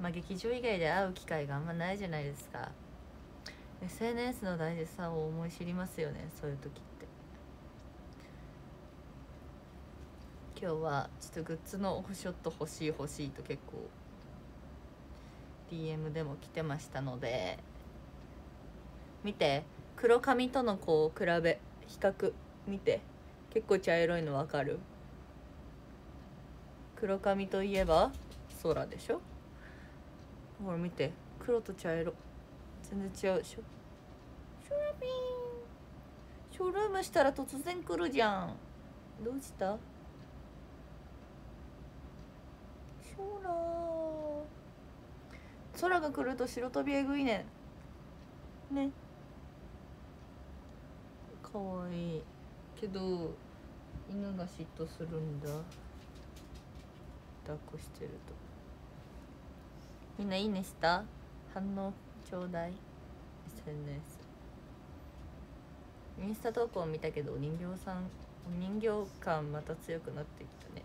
まあ劇場以外で会う機会があんまないじゃないですか。SNS の大事さを思い知りますよねそういう時って。今日はちょっとグッズのオフショット欲しい欲しいと結構 DM でも来てましたので。見て黒髪とのこう比べ比較見て結構茶色いの分かる？黒髪といえば空でしょ？ほら見て。黒と茶色。全然違うでしょ。シュラピン。ショールームしたら突然来るじゃん。どうした？空空が来ると白飛びえぐいねん。ね。かわいい。けど犬が嫉妬するんだ。抱っこしてると。みんないいねした？反応ちょうだい。SNS インスタ投稿見たけどお人形さんお人形感また強くなってきたね。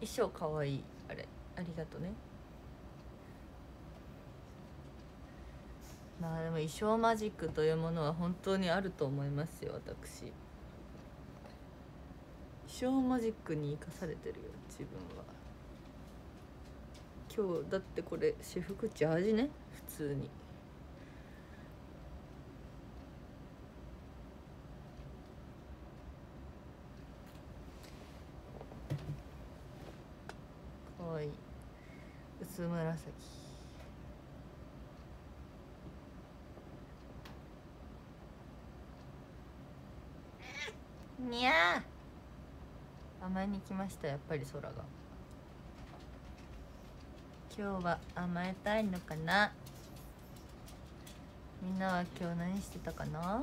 衣装かわいい。あれありがとうね。まあでも衣装マジックというものは本当にあると思いますよ私。衣装マジックに生かされてるよ自分は。今日だってこれ私服ジャージね？普通に。かわい。い薄紫。にゃー。甘えに来ましたやっぱり空が今日は甘えたいのかな？みんなは今日何してたかな？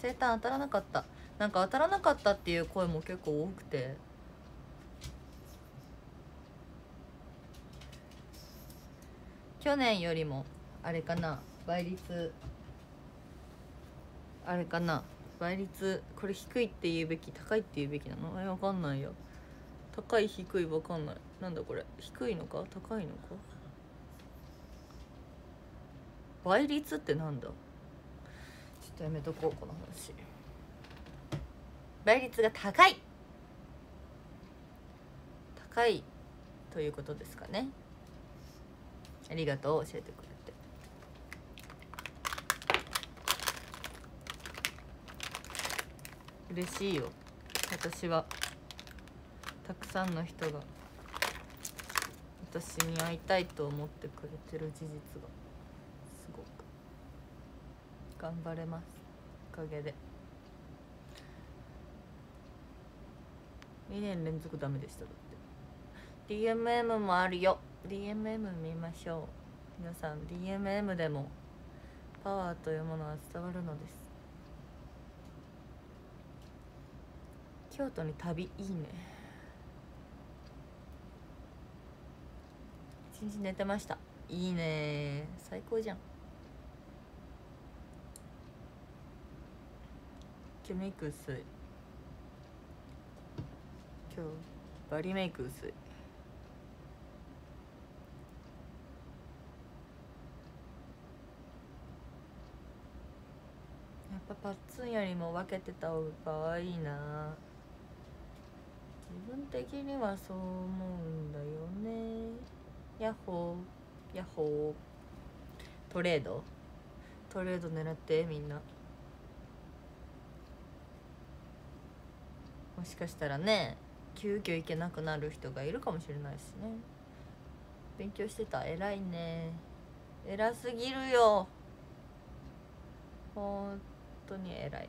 生誕当たらなかった。なんか当たらなかったっていう声も結構多くて。去年よりもあれかな？倍率あれかな？倍率これ低いって言うべき高いって言うべきなの？えわかんないよ。高い低いわかんない。なんだこれ。低いのか？高いのか？倍率ってなんだ？ちょっとやめとこうこの話。倍率が高い。高いということですかね。ありがとう教えてくれて。嬉しいよ。私はたくさんの人が私に会いたいと思ってくれてる事実がすごく頑張れます。おかげで。2年連続ダメでしただって。DMM もあるよ。DMM 見ましょう。皆さん DMM でもパワーというものは伝わるのです。京都に旅いいね。日寝てました。いいね。最高じゃん。今日メイク薄い。今日バリメイク薄い。やっぱパッツンよりも分けてた方が可愛いな。自分的にはそう思うんだよね。ヤッホーヤッホー。トレード？トレード狙ってみんな。もしかしたらね急遽行けなくなる人がいるかもしれないしね。勉強してた？偉いね。偉すぎるよ。本当に偉い。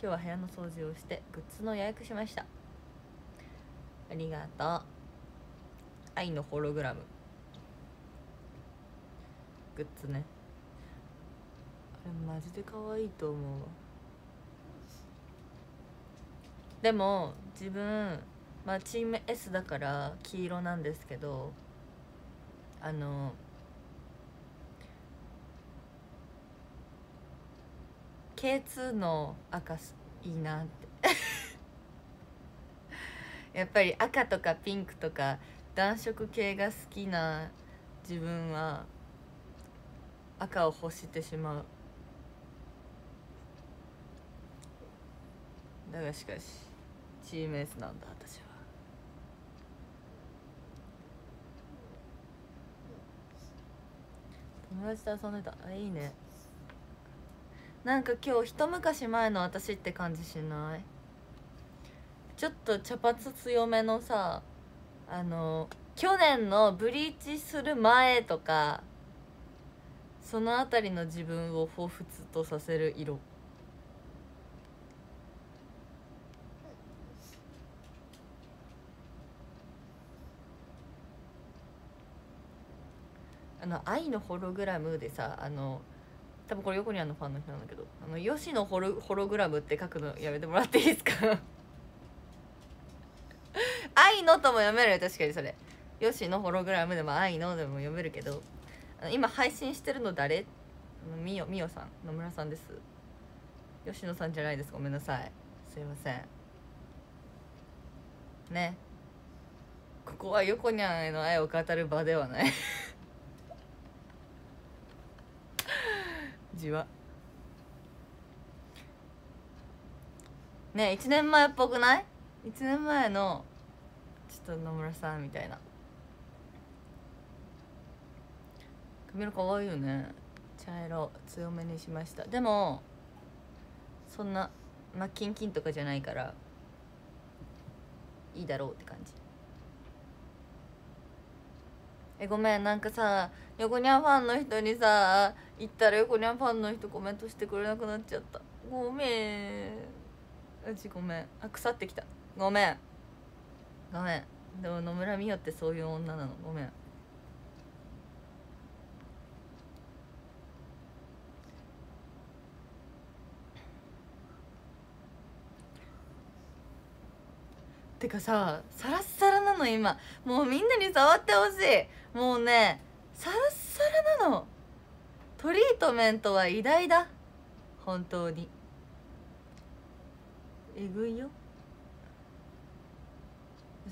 今日は部屋の掃除をしてグッズの予約しました。ありがとう。愛のホログラム。グッズね。あれマジで可愛いと思う。でも自分まあチーム S だから黄色なんですけどあの K2 の赤すいいなって。やっぱり赤とかピンクとか暖色系が好きな自分は赤を欲してしまう。だがしかしチームエースなんだ私は。友達と遊んでた。あいいね。なんか今日一昔前の私って感じしない？ちょっと茶髪強めのさあの去年のブリーチする前とかその辺りの自分を彷彿とさせる色。あの「愛のホログラム」でさあの多分これ横にあるのファンの人なんだけど「あの吉野ホロホログラム」って書くのやめてもらっていいですか？愛のとも読めるよ確かにそれ。吉野ホログラムでも愛のでも読めるけど今配信してるの誰？みよみよさん。野村さんです。吉野さんじゃないです。ごめんなさい。すいません。ね。ここは横にゃんへの愛を語る場ではない。じわ。ね1年前っぽくない ?1 年前のちょっと野村さんみたいな。髪色かわいいよね。茶色強めにしました。でもそんなまあキンキンとかじゃないからいいだろうって感じ。えごめんなんかさ横にゃんファンの人にさ言ったら横にゃんファンの人コメントしてくれなくなっちゃった。ごめん。うちごめん。あ腐ってきた。ごめん。ごめん。でも野村美代ってそういう女なの。ごめん。てかさサラッサラなの今。もうみんなに触ってほしい。もうねサラッサラなの。トリートメントは偉大だ。本当に。えぐいよ。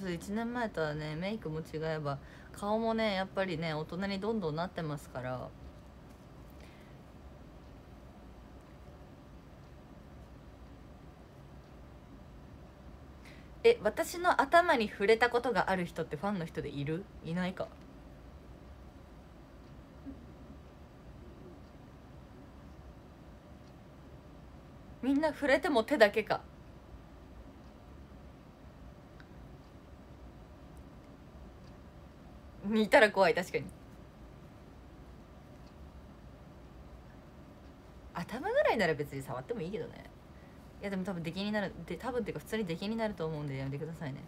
そう1年前とはねメイクも違えば顔もねやっぱりね大人にどんどんなってますから。え私の頭に触れたことがある人ってファンの人でいる？いないか。みんな触れても手だけか。いたら怖い確かに。頭ぐらいなら別に触ってもいいけどね。いやでも多分出来になるで多分っていうか普通に出来になると思うんでやめてくださいね。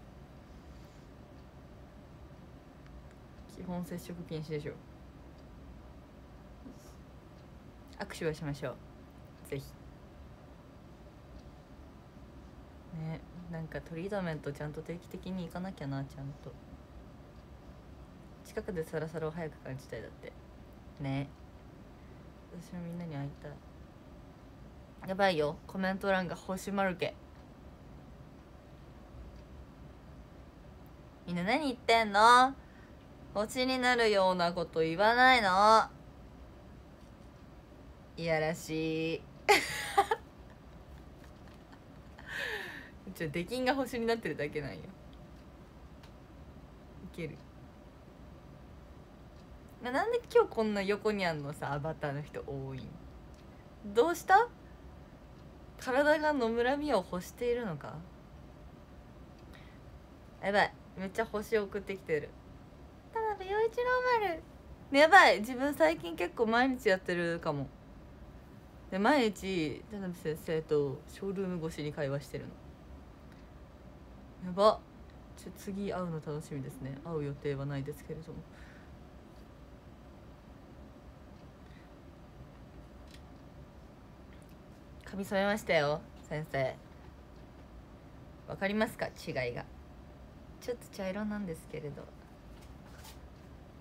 基本接触禁止でしょ。握手はしましょう。ぜひ。ねなんかトリートメントちゃんと定期的に行かなきゃなちゃんと。近くでサラサラを早く感じたいだって。ね。私もみんなに会いたい。やばいよ。コメント欄が星まるけみんな何言ってんの？星になるようなこと言わないの？いやらしい。ちょ出禁が星になってるだけなんよ。いけるなんで今日こんな横にあんのさアバターの人多いんどうした？体が野村美を欲しているのか？やばいめっちゃ星送ってきてる。田辺陽一郎丸。やばい自分最近結構毎日やってるかも。で毎日田辺先生とショールーム越しに会話してるの。やば。ちょ次会うの楽しみですね。会う予定はないですけれども髪染めましたよ先生。わかりますか？違いが。ちょっと茶色なんですけれど。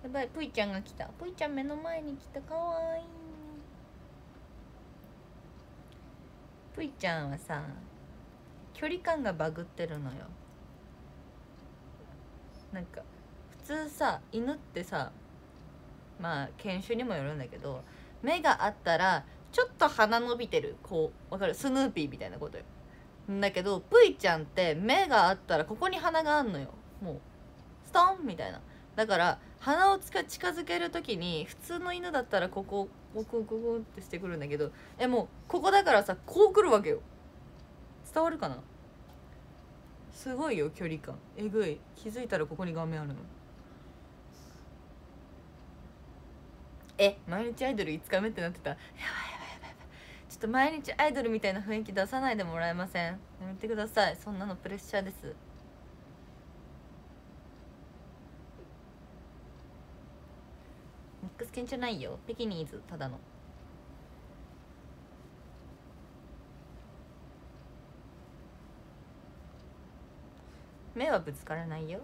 やばいぷいちゃんが来た。ぷいちゃん目の前に来た。かわいい。ぷいちゃんはさ距離感がバグってるのよ。なんか普通さ犬ってさまあ犬種にもよるんだけど目があったらちょっと鼻伸びてるこうわかる？スヌーピーみたいなことよ。だけどプイちゃんって目があったらここに鼻があんのよ。もうストンみたいな。だから鼻を近づける時に普通の犬だったらここここここってしてくるんだけどえもうここだからさこう来るわけよ。伝わるかな？すごいよ距離感。えぐい。気づいたらここに画面あるの。え毎日アイドル5日目ってなってた？やばい。ちょっと毎日アイドルみたいな雰囲気出さないでもらえません。やめてください。そんなのプレッシャーです。ミックス犬じゃないよ。ペキニーズただの。目はぶつからないよ。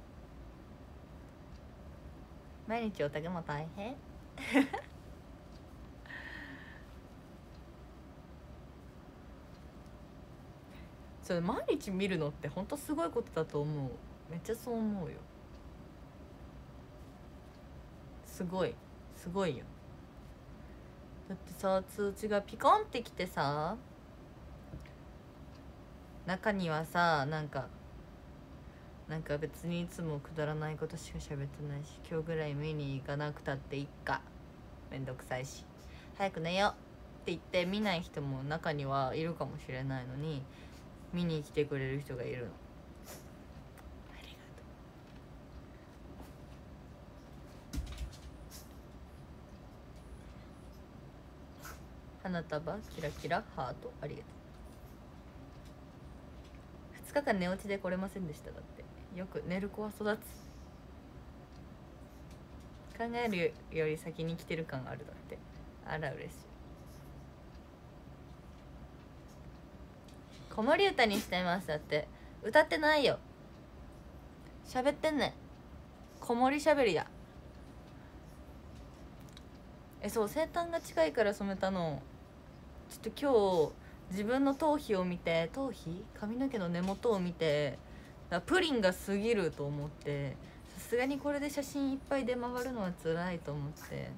毎日おたげも大変。それ毎日見るのって本当すごいことだと思う。めっちゃそう思うよ。すごい。すごいよ。だってさ通知がピコンってきてさ中にはさなんかなんか別にいつもくだらないことしか喋ってないし今日ぐらい見に行かなくたっていっか。めんどくさいし。早く寝ようって言って見ない人も中にはいるかもしれないのに見に来てくれる人がいるの。ありがとう。花束キラキラハートありがとう。2日間寝落ちで来れませんでしただって。よく寝る子は育つ。考えるより先に来てる感があるだって。あら嬉しい。子守歌にしてますだって。歌ってないよ。喋ってんねん。子守しゃべりだ。えそう生誕が近いから染めたの。ちょっと今日自分の頭皮を見て頭皮？髪の毛の根元を見てプリンが過ぎると思ってさすがにこれで写真いっぱい出回るのは辛いと思って。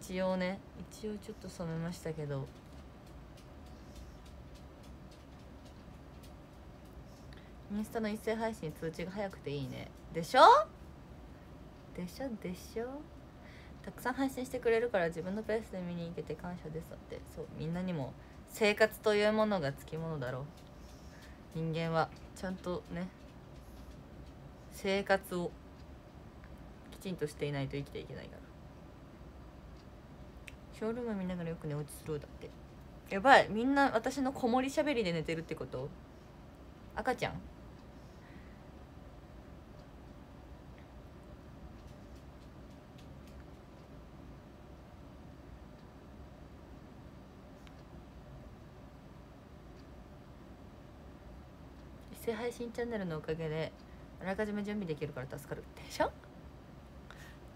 一応ね一応ちょっと染めましたけど。インスタの一斉配信通知が早くていいね。でしょ？でしょ？でしょ？たくさん配信してくれるから自分のペースで見に行けて感謝ですだって。そうみんなにも生活というものがつきものだろう。人間はちゃんとね生活をきちんとしていないと生きていけないから。ショールーム見ながらよく寝落ちするだって。やばい。みんな私の子守しゃべりで寝てるってこと？赤ちゃん？一斉配信チャンネルのおかげであらかじめ準備できるから助かる。でしょ？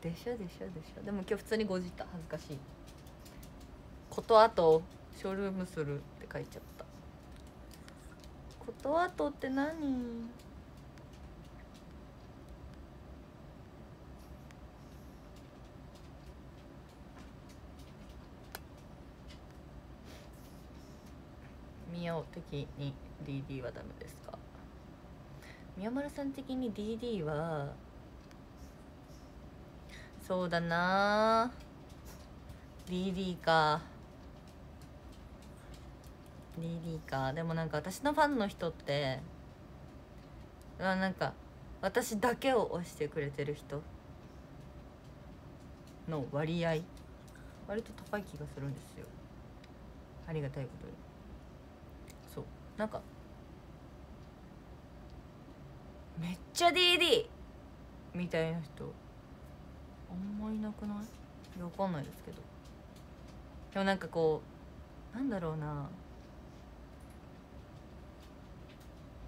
でしょ？でしょ？でしょ？でも今日普通にごじった。恥ずかしい。ことあとショールームするって書いちゃった。ことあとって何？宮尾的に DD はダメですか？宮丸さん的に DD はそうだな。DD か。DD か。でもなんか私のファンの人ってあなんか私だけを推してくれてる人の割合割と高い気がするんですよ。ありがたいことに。そう。なんかめっちゃ DD みたいな人あんまいなくない？わかんないですけど。でもなんかこうなんだろうな。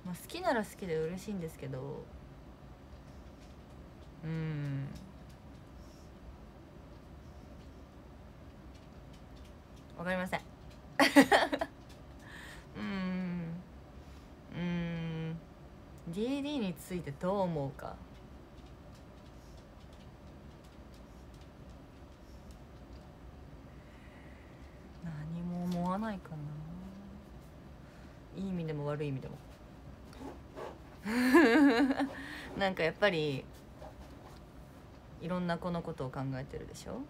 まあ、好きなら好きで嬉しいんですけど。うん。わかりませんうんうん DD についてどう思うか？何も思わないかな。いい意味でも悪い意味でも。なんかやっぱりいろんな子のことを考えてるでしょ？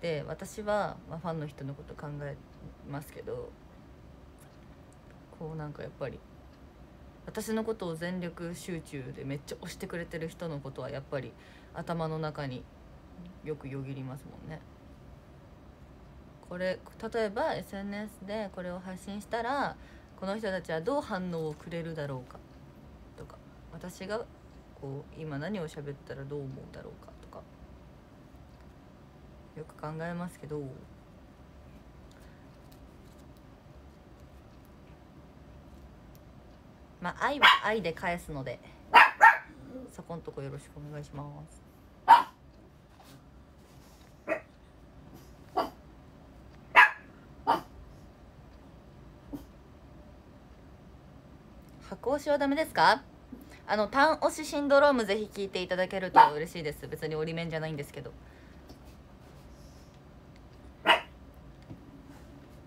で私は、まあ、ファンの人のこと考えますけどこうなんかやっぱり私のことを全力集中でめっちゃ推してくれてる人のことはやっぱり頭の中によくよぎりますもんね。これ例えば SNS でこれを発信したらこの人たちはどう反応をくれるだろうかとか私がこう今何を喋ったらどう思うだろうかとかよく考えますけどまあ愛は愛で返すのでそこんとこよろしくお願いします。箱押しはダメですか？あの単押しシンドロームぜひ聞いていただけると嬉しいです。別に折り面じゃないんですけど。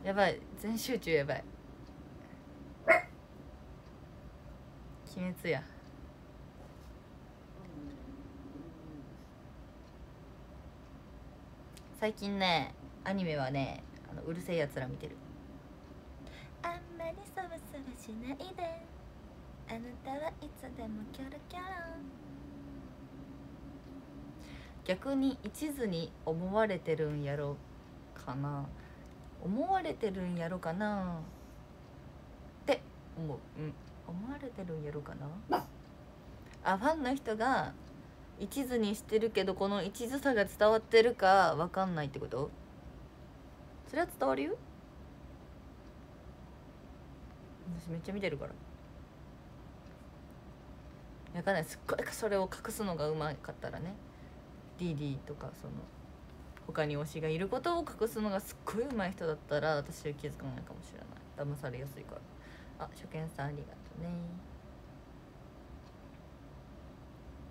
やばい。全集中やばい。鬼滅や。最近ねアニメはねあのうるせえやつら見てる。あんまりそわそわしないで。あなたはいつでもキョロキョロ。逆に一途に思われてるんやろかな。思われてるんやろかな。って思う。うん思われてるんやろかな？あ。ファンの人が一途にしてるけどこの一途さが伝わってるか分かんないってこと？それは伝わるよ。私めっちゃ見てるから。わかんない。すっごいそれを隠すのがうまかったらね。DD とかその他に推しがいることを隠すのがすっごい上手い人だったら私は気づかないかもしれない。騙されやすいから。あ初見さんありがとうね。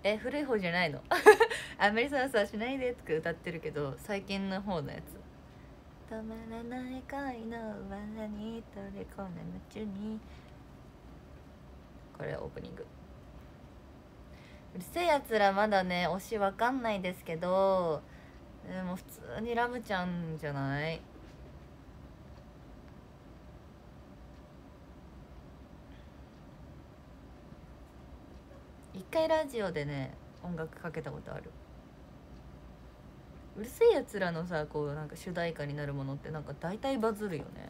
え古い方じゃないの？あんまりさわさわしないでとか歌ってるけど最近の方のやつ。止まらない恋の罠に取り込んで夢中に。これオープニング。うるせえやつらまだね推しわかんないですけどでも普通にラムちゃんじゃない？回ラジオでね音楽かけたことある。うるせえやつらのさこうなんか主題歌になるものってなんか大体バズるよね。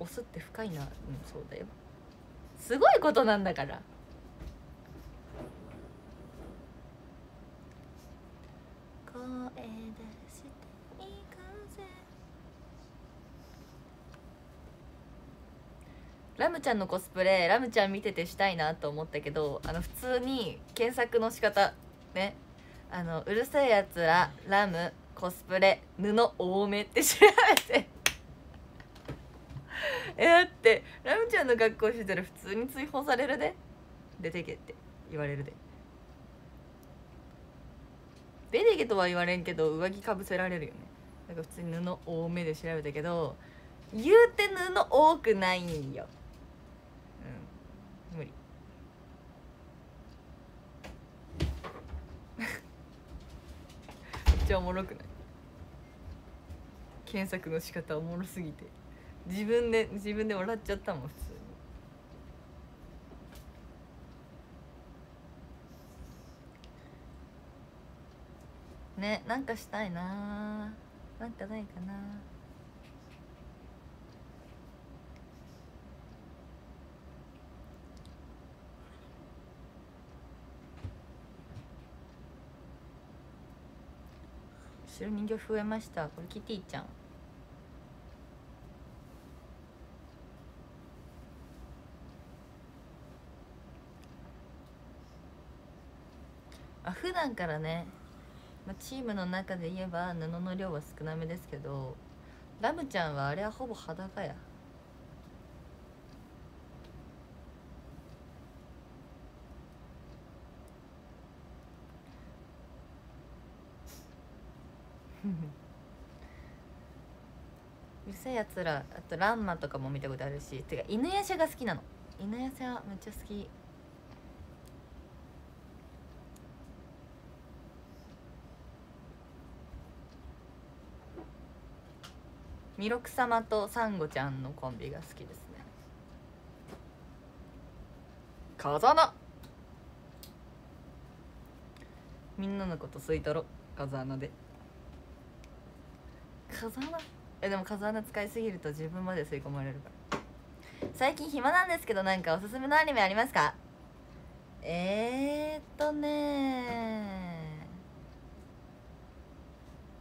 押すって深いな。うんそうだよ。すごいことなんだから。声出していくぜラムちゃんのコスプレラムちゃん見ててしたいなと思ったけどあの普通に検索の仕方ねあのうるせえやつらラムコスプレ布多めって調べて えだってラムちゃんの格好してたら普通に追放されるで？出てけって言われるで。出てけとは言われんけど上着かぶせられるよね。なんか普通に布多めで調べたけど言うて布多くないんようん無理めっちゃおもろくない。検索の仕方おもろすぎて。自分で自分で笑っちゃったもん普通に。ねなんかしたいななんかないかな後ろ人形増えました。これキティちゃん。あ普段からね、まあ、チームの中で言えば布の量は少なめですけどラムちゃんはあれはほぼ裸や。うるさいやつらあとランマとかも見たことあるしてか犬夜叉が好きなの。犬夜叉めっちゃ好き。弥勒様とサンゴちゃんのコンビが好きですね。風穴みんなのこと吸い取ろ風穴で。風穴？えでも風穴使いすぎると自分まで吸い込まれるから。最近暇なんですけどなんかおすすめのアニメありますか？えー、っとね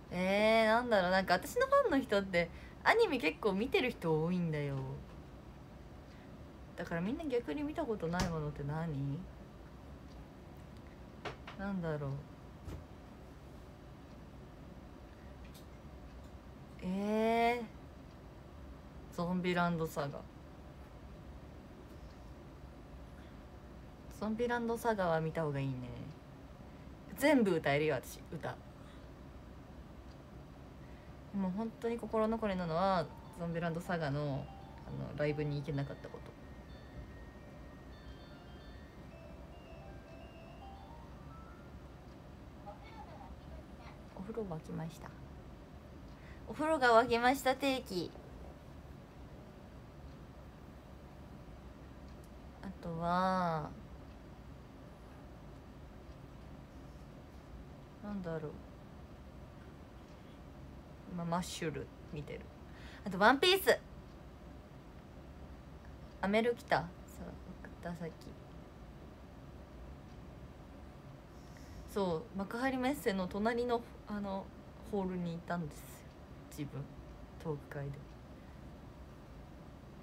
えー、なんだろう。なんか私のファンの人ってアニメ結構見てる人多いんだよ。だからみんな逆に見たことないものって何？なんだろう。えー、ゾンビランドサガ。ゾンビランドサガは見た方がいいね。全部歌えるよ私歌。もう本当に心残りなのはゾンビランドサガのあのライブに行けなかったこと。お風呂沸きました。お風呂が沸きました定期。あとはなんだろう。まあ、マッシュル見てる。あと「ワンピース。アメル来たさ送ったさっきそう幕張メッセの隣のあのホールにいたんです。自分トーク会で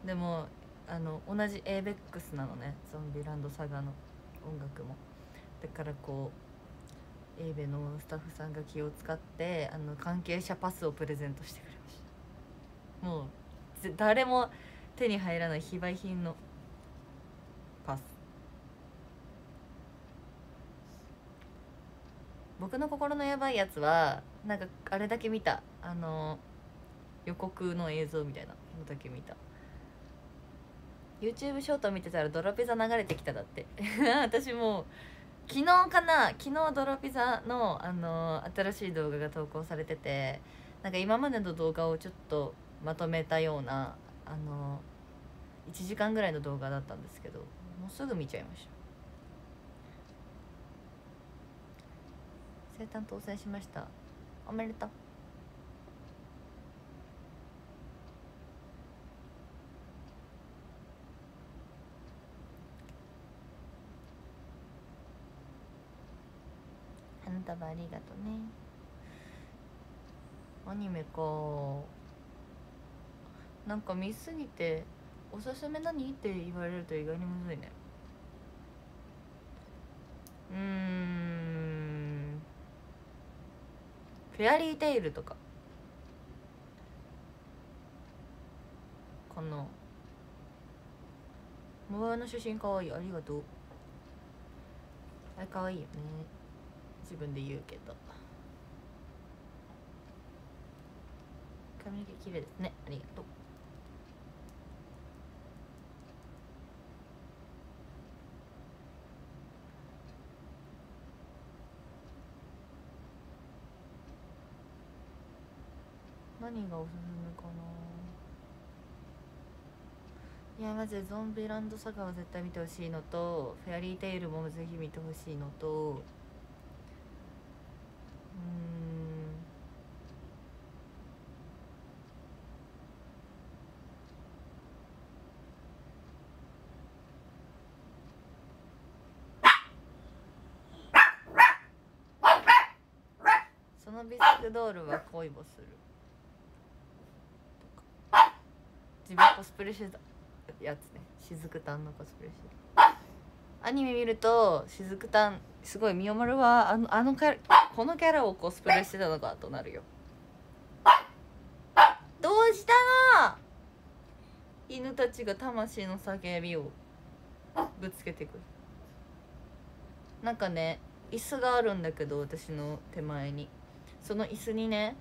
でもあの同じ ABEX なのね。ゾンビランドサガの音楽も。だからこうエイベのスタッフさんが気を使ってあの関係者パスをプレゼントしてくれました。もう誰も手に入らない非売品のパス。僕の心のやばいやつはなんかあれだけ見た。あの予告の映像みたいなのだけ見た。YouTube ショート見てたらドラピザ流れてきただって。私もう昨日かな昨日ドロピザの、あの新しい動画が投稿されててなんか今までの動画をちょっとまとめたようなあの1時間ぐらいの動画だったんですけどもうすぐ見ちゃいました。生誕当選しました。おめでとう花束ありがとう。ねアニメか。なんか見すぎておすすめ何？って言われると意外にむずいね。うん。フェアリーテイルとか。かなモアの写真かわい。いありがとう。あれかわいいよね。自分で言うけど。髪の毛綺麗ですね。ありがとう。何がおすすめかな。いやマジでゾンビランドサガは絶対見てほしいのとフェアリーテイルもぜひ見てほしいのとそのビスクドールは恋をする。自分コスプレしてたやつね。しずくたんのコスプレしてた。アニメ見るとしずくたんすごいみよまるはあのあのキャこのキャラをコスプレしてたのかとなるよ。どうしたの？犬たちが魂の叫びをぶつけてくる。なんかね椅子があるんだけど私の手前に。その椅子にね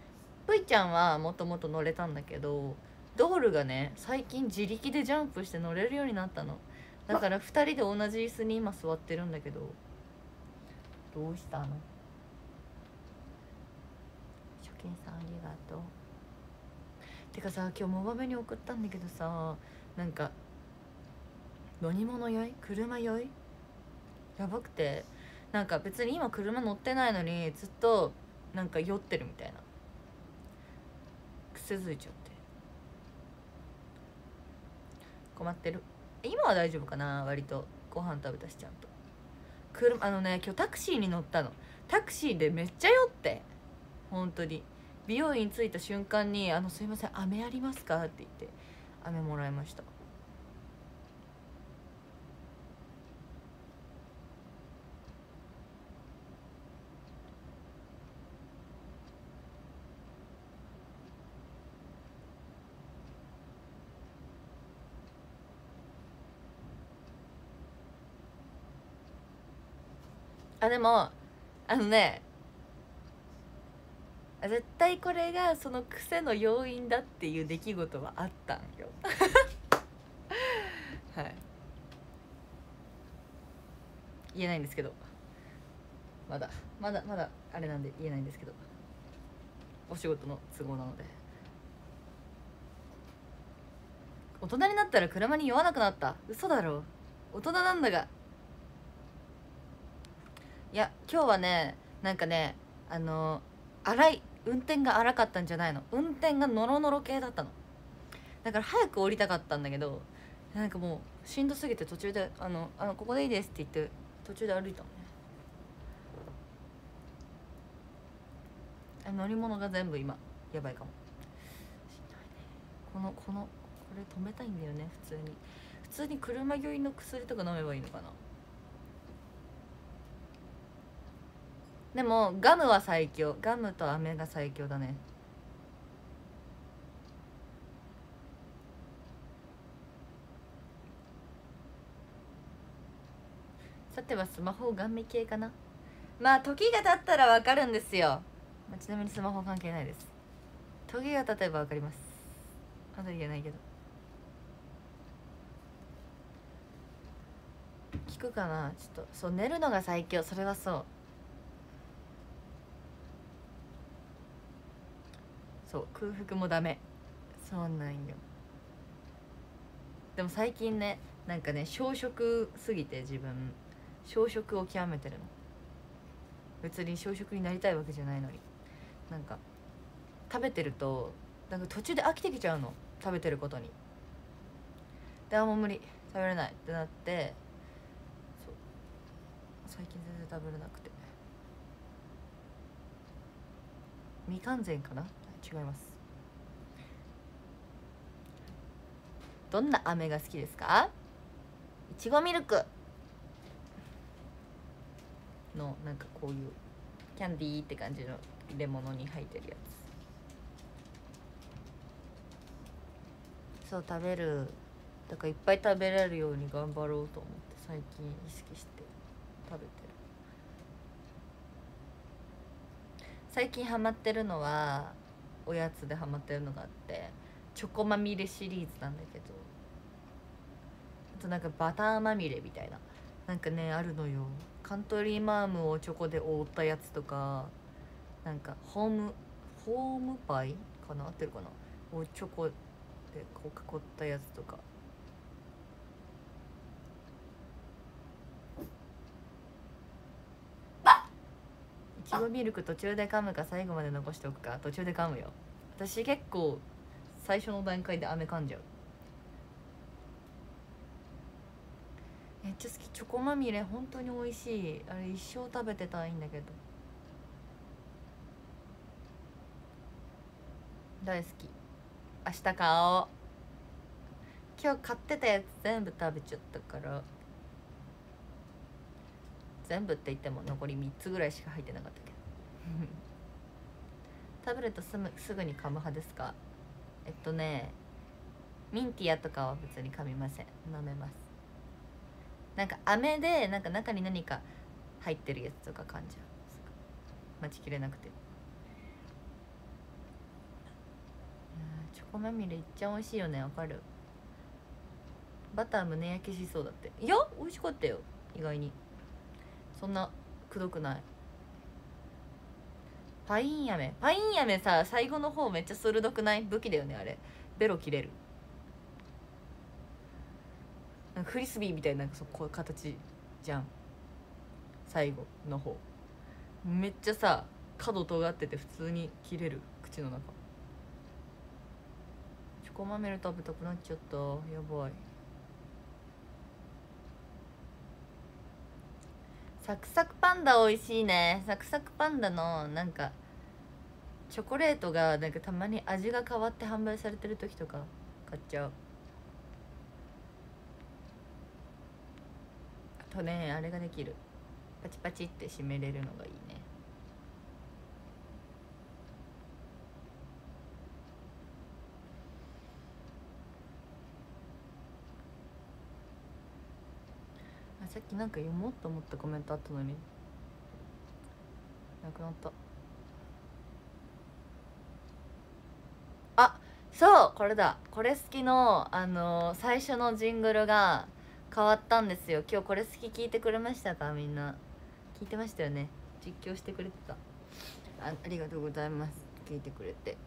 ぷいちゃんはもともと乗れたんだけどドールがね最近自力でジャンプして乗れるようになったの。だから2人で同じ椅子に今座ってるんだけどどうしたの？初見さんありがとう。てかさ今日モバメに送ったんだけどさなんか乗り物酔い？車酔い？やばくてなんか別に今車乗ってないのにずっとなんか酔ってるみたいな。癖づいちゃって。困ってる。今は大丈夫かな？割と。ご飯食べたしちゃんと。車あのね今日タクシーに乗ったの。タクシーでめっちゃ酔って。本当に。美容院着いた瞬間に「あのすいません飴ありますか?」って言って。飴もらいましたあでもあのね絶対これがその癖の要因だっていう出来事はあったんよ。はい。言えないんですけど。まだまだまだあれなんで言えないんですけど。お仕事の都合なので。大人になったら車に酔わなくなった。嘘だろ。大人なんだが。いや今日はねなんかねあの荒い運転が荒かったんじゃないの。運転がノロノロ系だったの。だから早く降りたかったんだけどなんかもうしんどすぎて途中で「あのあのここでいいです」って言って途中で歩いたもんね乗り物が全部今やばいかも。しんどいね。このこのこれ止めたいんだよね普通に。普通に車酔いの薬とか飲めばいいのかな。でもガムは最強。ガムと飴が最強だね。さてはスマホガン見系かな？まあ時が経ったらわかるんですよ、まあ、ちなみにスマホ関係ないです。時が経てばわかります。まだ言えないけど。聞くかな？ちょっとそう寝るのが最強。それはそう。そう空腹もダメ。そうなんよ。でも最近ねなんかね小食すぎて自分。小食を極めてるの。別に小食になりたいわけじゃないのに。なんか食べてるとなんか途中で飽きてきちゃうの。食べてることに。であもう無理。食べれない。ってなってそう。最近全然食べれなくて。未完全かな？違います。どんな飴が好きですか？いちごミルク。のなんかこういうキャンディーって感じの入れ物に入ってるやつ。そう食べる。だからいっぱい食べられるように頑張ろうと思って最近意識して食べてる。最近ハマってるのはおやつでハマってるのがあってチョコまみれシリーズなんだけど。あとなんかバターまみれみたいな。なんかねあるのよ。カントリーマームをチョコで覆ったやつとかなんかホームホームパイかな？合ってるかな？をチョコでこう囲ったやつとか。いちごミルク途中で噛むか最後まで残しておくか。途中で噛むよ。私結構最初の段階で飴噛んじゃう。めっちゃ好き。チョコまみれ本当に美味しい。あれ一生食べてたいんだけど。大好き。明日買おう。今日買ってたやつ全部食べちゃったから。全部って言っても残り3つぐらいしか入ってなかったけ？ど タブレットすぐすぐに噛む派ですか？えっとねミンティアとかは別に噛みません。飲めます。なんか飴でなんか中に何か入ってるやつとか噛んじゃう待ちきれなくて。チョコまみれいっちゃ美味しいよね。わかる。バター胸焼けしそうだって。いや美味しかったよ。意外に。そんなくどくない？パイン飴パイン飴さ最後の方めっちゃ鋭くない？武器だよねあれ。ベロ切れる。なんかフリスビーみたいなそこういう形じゃん。最後の方。めっちゃさ角尖ってて普通に切れる。口の中。チョコマメル食べたくなっちゃった。やばい。サクサクパンダ美味しいね。サクサクパンダのなんかチョコレートがなんかたまに味が変わって販売されてる時とか買っちゃう。あとねあれができる。パチパチって閉めれるのがいいね。さっきなんか読もうと思ったコメントあったのに。なくなった。あそうこれだ。これ好きのあのー最初のジングルが変わったんですよ。今日これ好き聞いてくれましたかみんな。聞いてましたよね。実況してくれてた。あありがとうございます。聞いてくれて。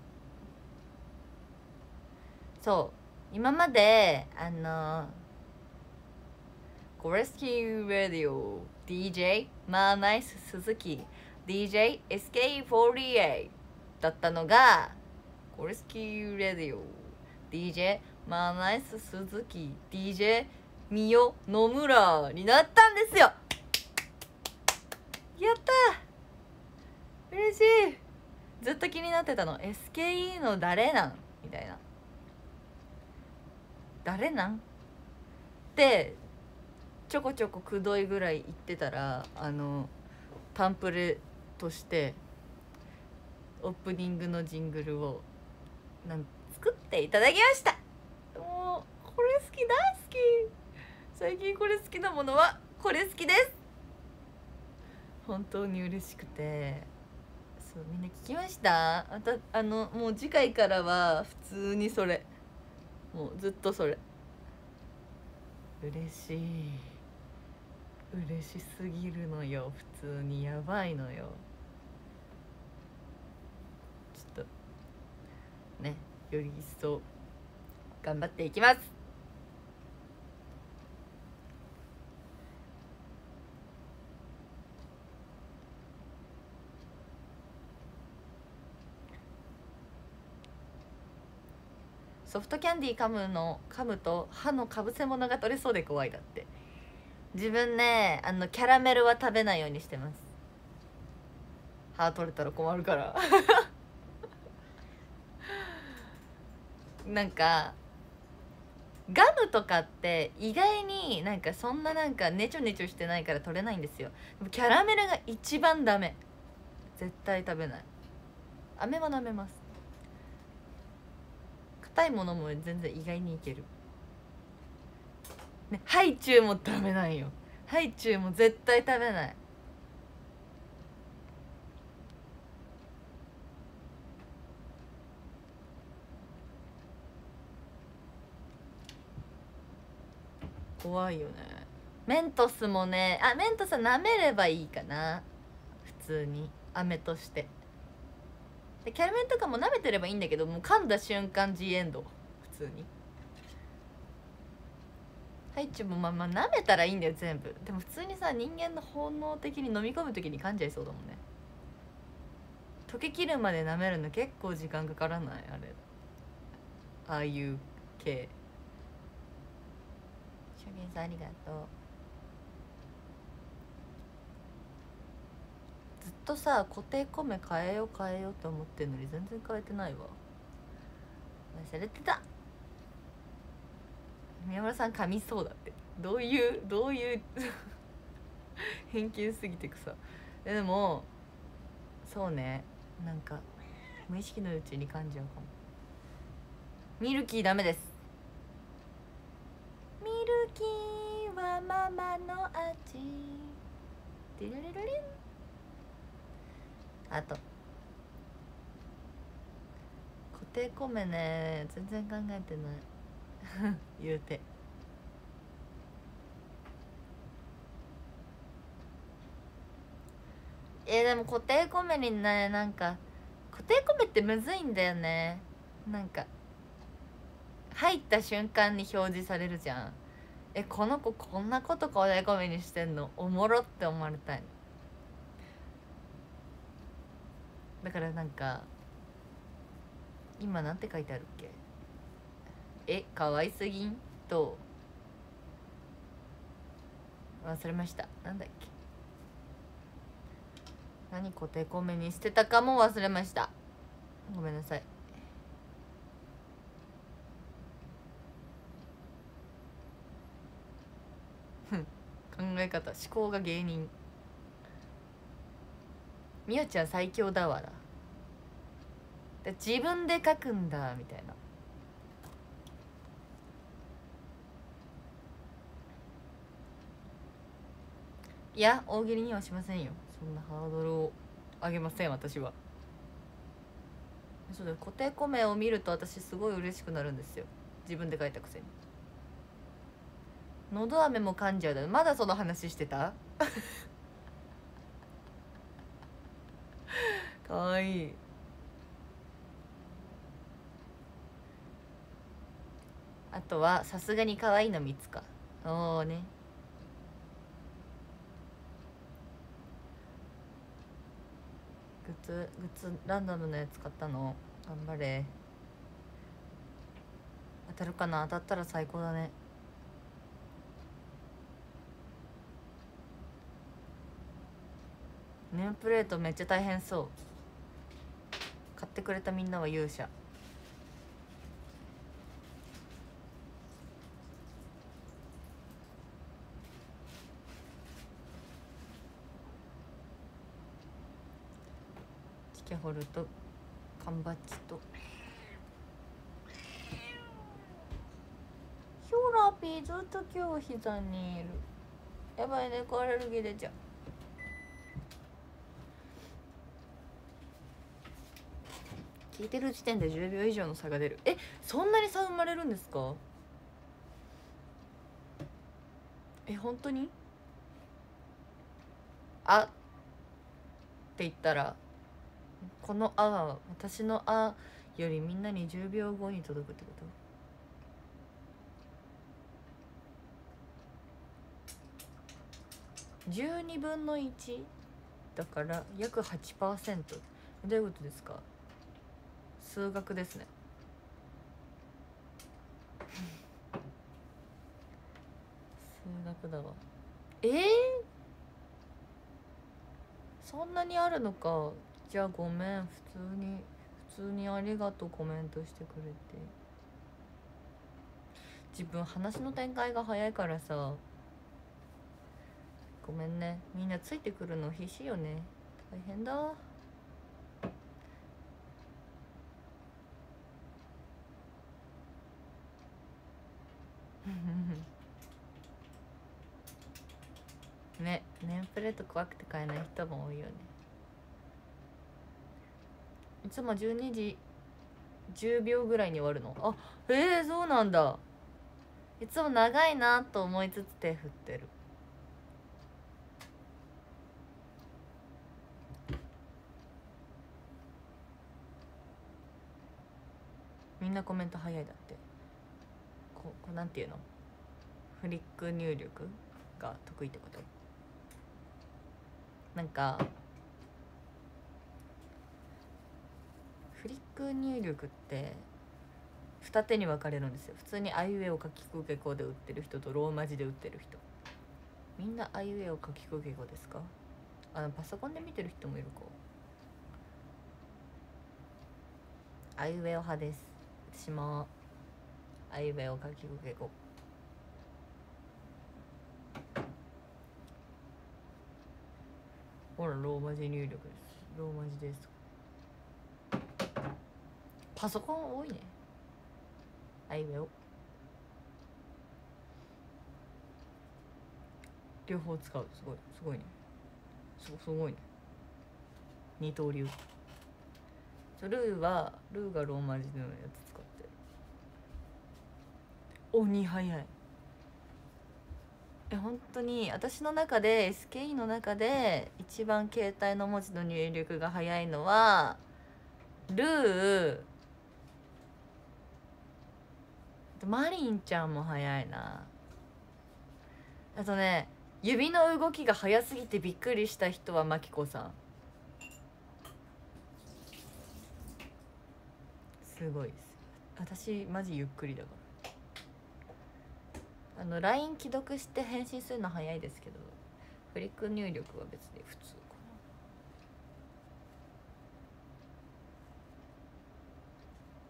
そう。今まであのーコレスキーラディオ DJ マーナイス鈴木 DJ SK48 だったのがコレスキーラディオ DJ マーナイス鈴木 DJ ミヨ野村になったんですよ。やった！嬉しい！ずっと気になってたの。SKE の誰なん？みたいな。誰なん？ってちょこちょこくどいぐらい言ってたらあのパンプレとしてオープニングのジングルをなん作っていただきました。もうこれ好き大好き。最近これ好きなものはこれ好きです。本当に嬉しくて。そうみんな聞きました？あたあのもう次回からは普通にそれ。もうずっとそれ。嬉しい。嬉しすぎるのよ。普通にやばいのよ。ちょっとねより一層頑張っていきます。ソフトキャンディー噛むの噛むと歯のかぶせ物が取れそうで怖いだって。自分ねあのキャラメルは食べないようにしてます。歯取れたら困るから。なんかガムとかって意外になんかそんななんかネチョネチョしてないから取れないんですよ。でキャラメルが一番ダメ。絶対食べない。飴は舐めます。硬いものも全然意外にいける。ねハイチュウもダメなんよ。ハイチュウも絶対食べない。怖いよね。メントスもねあメントスは舐めればいいかな。普通に。飴として。でキャラメルとかも舐めてればいいんだけどもう噛んだ瞬間 G エンド。普通に。ハイチュウもまあまあ舐めたらいいんだよ全部。でも普通にさ人間の本能的に飲み込む時に噛んじゃいそうだもんね。溶けきるまで舐めるの結構時間かからないあれ。ああいう系。しゅげんさんありがとう。ずっとさ固定米変えよう変えようって思ってんのに全然変えてないわ。忘れてた宮村さん噛みそうだって。どういうどういう 偏見すぎてくさ。でもそうね。なんか無意識のうちに噛んじゃうかも。ミルキーダメです。きはママの味。ディルルリン。あと。固定米ね。全然考えてない。言うて。えー、でも固定米にねなんか固定米ってむずいんだよね。なんか入った瞬間に表示されるじゃん。えこの子こんなこと固定米にしてんの？おもろって思われたい。だからなんか今なんて書いてあるっけ？え可愛すぎん？と。忘れました。なんだっけ。何固定米にしてたかも忘れました。ごめんなさい。考え方思考が芸人。みおちゃん最強だわだ自分で書くんだみたいな。いや大喜利にはしませんよ。そんなハードルを上げません私は。そうだ固定米を見ると私すごい嬉しくなるんですよ。自分で書いたくせに。のど飴も噛んじゃうだまだその話してた？かわいい。あとはさすがに可愛いの3つか。おおね。グッズグッズランダムのやつ買ったの。頑張れ。当たるかな？当たったら最高だね。ネームプレートめっちゃ大変そう。買ってくれたみんなは勇者。キャホルと缶バッジと。ヒョラピーずっと今日膝にいる。やばいねアレルギー出ちゃう。聞いてる時点で10秒以上の差が出る。えそんなに差生まれるんですか？え本当に？あって言ったらこの「あ」は私の「あ」よりみんなに10秒後に届くってこと？12分の1だから約8%どういうことですか？数学ですね。数学だわ。えー、そんなにあるのか。じゃごめん。普通に普通にありがとうコメントしてくれて。自分話の展開が早いからさ。ごめんね。みんなついてくるの必死よね。大変だ。ねネームプレート怖くて買えない人も多いよね。いつも12時10秒ぐらいに終わるの？あえー、そうなんだ。いつも長いなと思いつつ手振ってる。みんなコメント早いだって。ここなんていうの？フリック入力が得意ってこと？なんか入力って二手に分かれるんですよ。普通にあいうえを書きくけこで売ってる人とローマ字で売ってる人。みんなあいうえを書きくけこですか？あのパソコンで見てる人もいるかあいうえお派です。私もあいうえお書きくけこ。ほらローマ字入力です。ローマ字ですパソコン多いね。あいうえお両方使う。すごい。すごいね。すごすごいね。二刀流。ルーはルーがローマ字のやつ使って鬼早いえ本当に私の中で SKE の中で一番携帯の文字の入力が早いのはルーマリンちゃんも早いな。あとね指の動きが速すぎてびっくりした人はマキコさん。すごいです。私マジゆっくりだから。あの LINE 既読して返信するの早いですけどフリック入力は別に普通か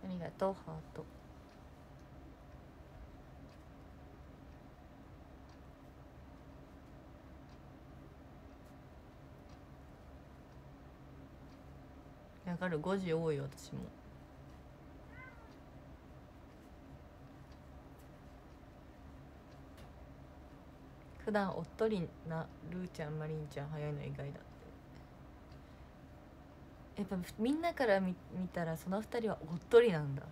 な。ありがとうハート。わかる？5時多い私も。普段おっとりなルーちゃんマリンちゃん早いの意外だって。やっぱみんなから見見たらその二人はおっとりなんだ。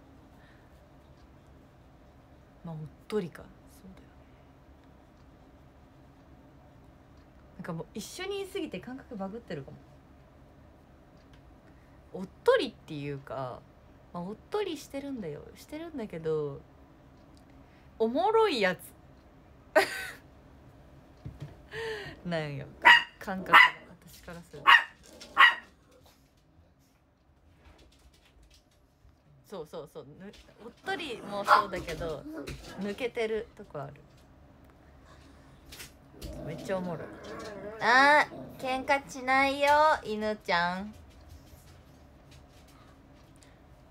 まあおっとりか。そうだよなんかもう一緒にいすぎて感覚バグってるかも。おっとりっていうか、まあ、おっとりしてるんだよ。してるんだけどおもろいやつ。なんよ。感覚が私からすると。そうそうそう。ぬおっとりもそうだけど抜けてるとこある。めっちゃおもろい。あー喧嘩しないよ犬ちゃん。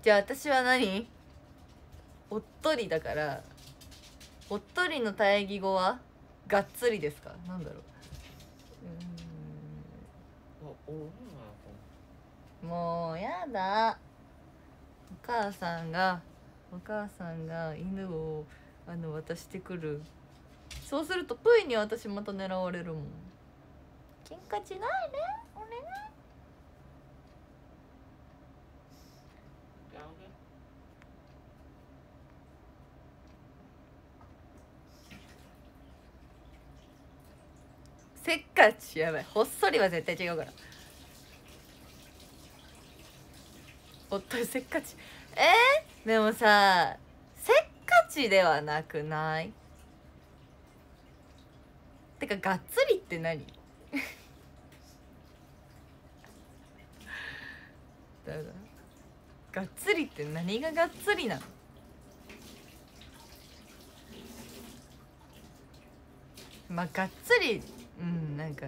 じゃあ私は何？おっとりだからおっとりの対義語は？がっつりですか？なんだろう。もうやだ。お母さんがお母さんが犬をあの渡してくる。そうするとプイに私また狙われるもん。喧嘩しないねお願いやべせっかちやばい。ほっそりは絶対違うから。おっとせっかち。え？ー、でもさせっかちではなくない？てかがっつりって何？だ？からがっつりって何ががっつりなのまあがっつりなんか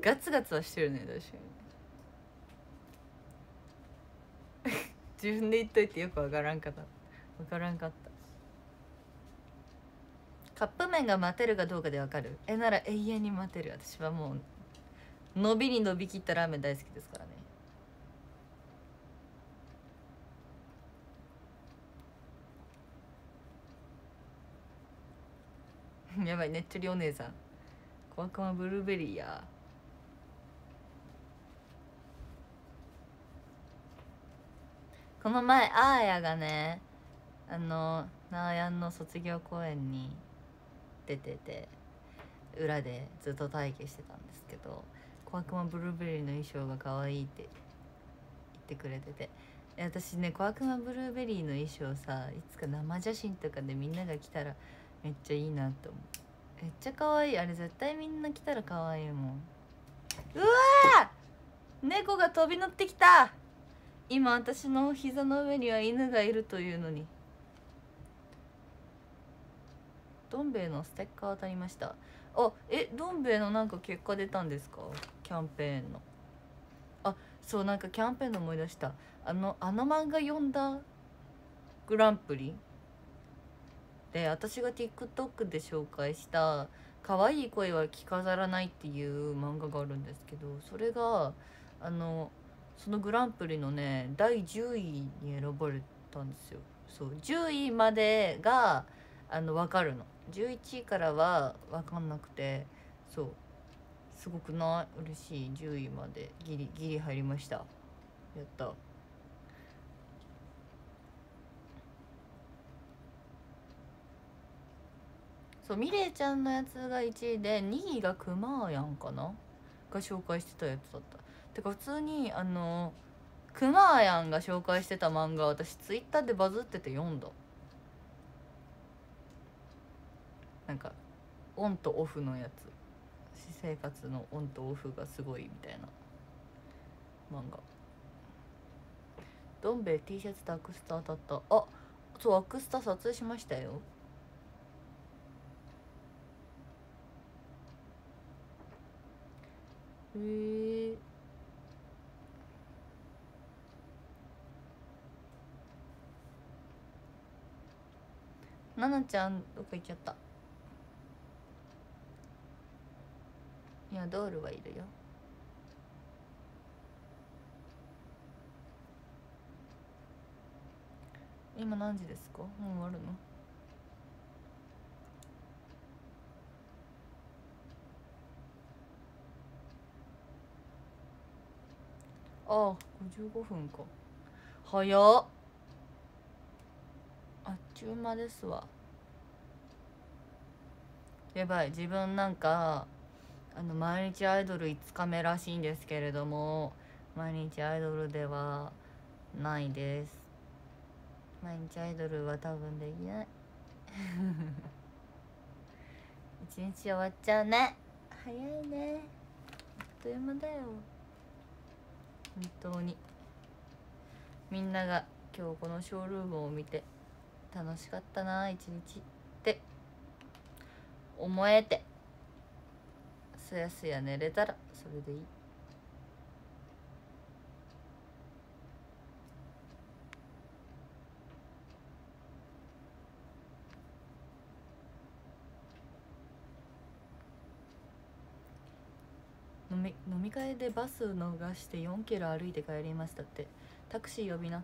ガツガツはしてるね確かに自分で言っといてよくわからんかった。わからんかった。カップ麺が待てるかどうかでわかる。えなら永遠に待てる。私はもう伸びに伸びきったラーメン大好きですからね。やばいねっちょりお姉さん。小悪魔ブルーベリーや。この前あーやがねあのナーヤンの卒業公演に出てて裏でずっと待機してたんですけど小悪魔ブルーベリーの衣装が可愛いって言ってくれてて。私ね小悪魔ブルーベリーの衣装さいつか生写真とかでみんなが来たらめっちゃいいなって思う。めっちゃ可愛い。あれ絶対みんな来たら可愛いもん。うわー！猫が飛び乗ってきた。今私の膝の上には犬がいるというのに。どん兵衛のステッカー当たりました。あえどん兵衛のなんか結果出たんですか？キャンペーンの。あそうなんかキャンペーンの思い出した。あのあの漫画読んだ？グランプリ？で私が TikTok で紹介した「可愛い声は着飾らない」っていう漫画があるんですけどそれがあのそのグランプリのね第10位に選ばれたんですよ。そう10位までがあの分かるの。11位からは分かんなくてそうすごくない嬉しい。10位までギリギリ入りました。やった。そうミレイちゃんのやつが1位で2位がクマーヤンかな？が紹介してたやつだった。てか普通にあのクマーヤンが紹介してた漫画私ツイッターでバズってて読んだ。なんかオンとオフのやつ。私生活のオンとオフがすごいみたいな。漫画。どん兵衛 T シャツとアクスタ当たった。あそうアクスタ撮影しましたよ。へえななちゃんどこ行っちゃった。いやドールはいるよ。今何時ですか？もう終わるの？あ55分か。早っ。あっちゅう間ですわ。やばい。自分なんかあの毎日アイドル5日目らしいんですけれども毎日アイドルではないです。毎日アイドルは多分できない。一日終わっちゃうね。早いね。あっという間だよ。本当に。みんなが今日このショールームを見て楽しかったな一日。って思えて。すやすや寝れたらそれでいい。飲み会でバス逃して4キロ歩いて帰りましたって。タクシー呼びな。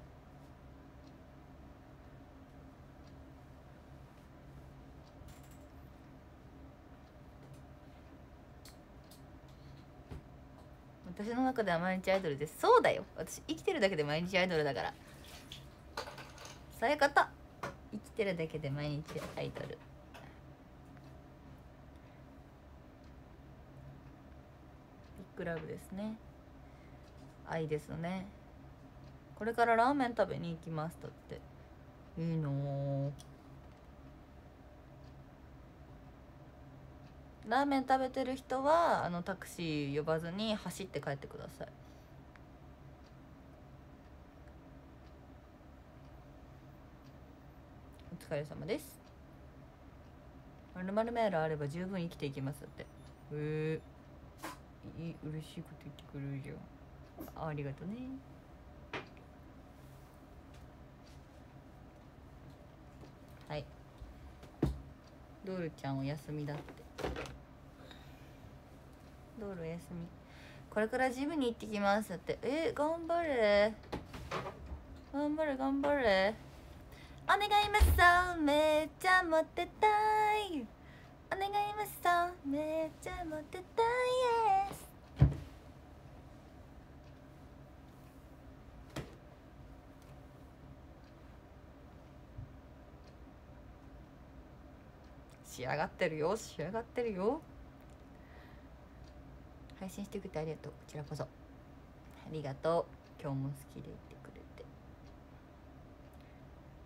私の中では毎日アイドルです。そうだよ。私生きてるだけで毎日アイドルだから。そういうこと生きてるだけで毎日アイドル。ビッグラブですね。愛ですね。これからラーメン食べに行きますだって。いいのラーメン食べてる人はあのタクシー呼ばずに走って帰ってください。お疲れ様です。まるメールあれば十分生きていきますって。へえいい嬉しいこと言ってくれるじゃんありがとうね。はい。ドールちゃんお休みだって。ドールお休み。これからジムに行ってきますって。え頑張れ。頑張れ頑張れ。お願います。めっちゃモテたい。お願います。めっちゃモテたいです仕上がってるよ。仕上がってるよ。配信してくれてありがとう。こちらこそ。ありがとう。今日も好きでいてくれて。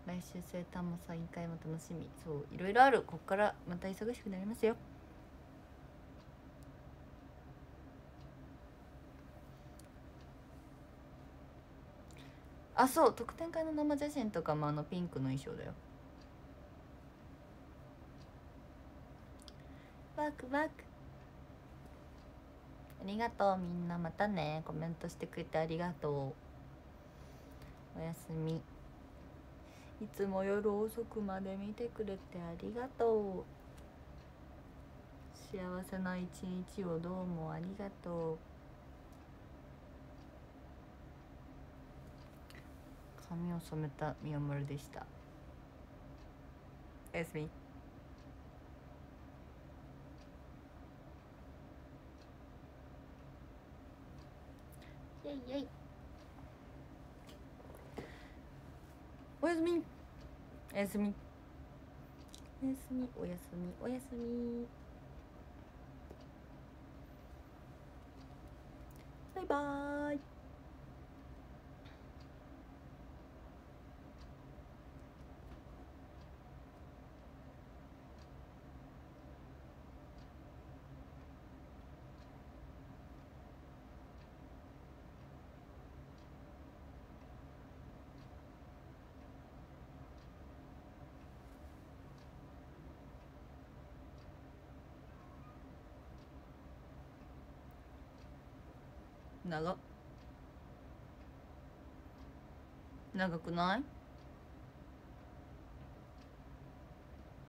来週生誕もサイン会も楽しみ。そういろいろある。こっからまた忙しくなりますよ。あそう。特典会の生写真とかもあのピンクの衣装だよ。ワクワク。ありがとう。みんなまたね。コメントしてくれてありがとう。おやすみ。いつも夜遅くまで見てくれてありがとう。幸せな一日をどうもありがとう。髪を染めたみやまるでした。おやすみ。イエイ。おやすみ。おやすみ。おやすみ。おやすみ。おやすみ。バイバーイ長長くない？